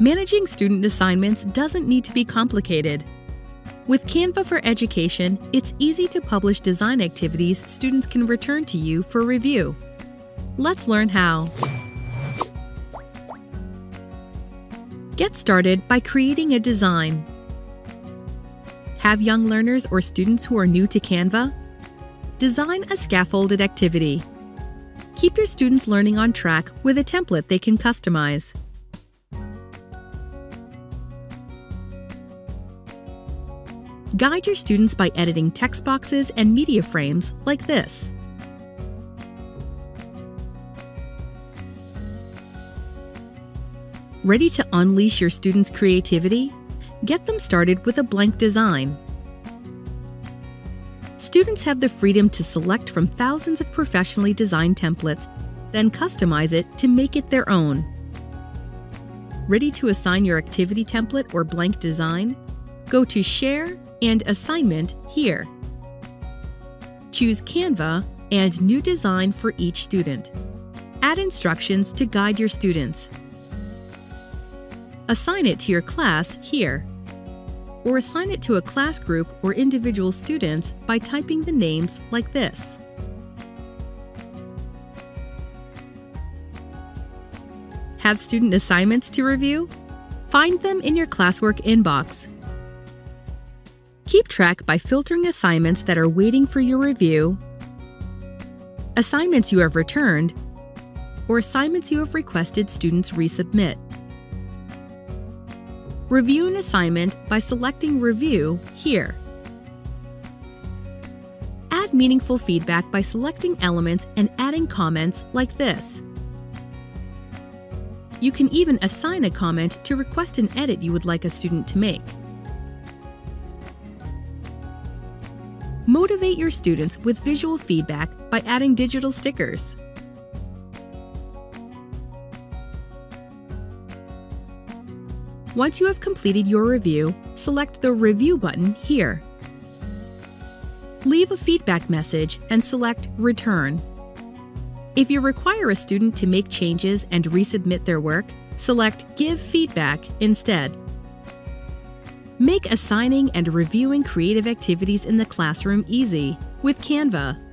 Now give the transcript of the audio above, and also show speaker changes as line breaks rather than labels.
Managing student assignments doesn't need to be complicated. With Canva for Education, it's easy to publish design activities students can return to you for review. Let's learn how. Get started by creating a design. Have young learners or students who are new to Canva? Design a scaffolded activity. Keep your students learning on track with a template they can customize. Guide your students by editing text boxes and media frames like this. Ready to unleash your students' creativity? Get them started with a blank design. Students have the freedom to select from thousands of professionally designed templates, then customize it to make it their own. Ready to assign your activity template or blank design? Go to Share and Assignment here. Choose Canva and New Design for each student. Add instructions to guide your students. Assign it to your class here. Or assign it to a class group or individual students by typing the names like this. Have student assignments to review? Find them in your classwork inbox. Keep track by filtering assignments that are waiting for your review, assignments you have returned, or assignments you have requested students resubmit. Review an assignment by selecting Review here. Add meaningful feedback by selecting elements and adding comments like this. You can even assign a comment to request an edit you would like a student to make. Motivate your students with visual feedback by adding digital stickers. Once you have completed your review, select the Review button here. Leave a feedback message and select Return. If you require a student to make changes and resubmit their work, select Give Feedback instead. Make assigning and reviewing creative activities in the classroom easy with Canva.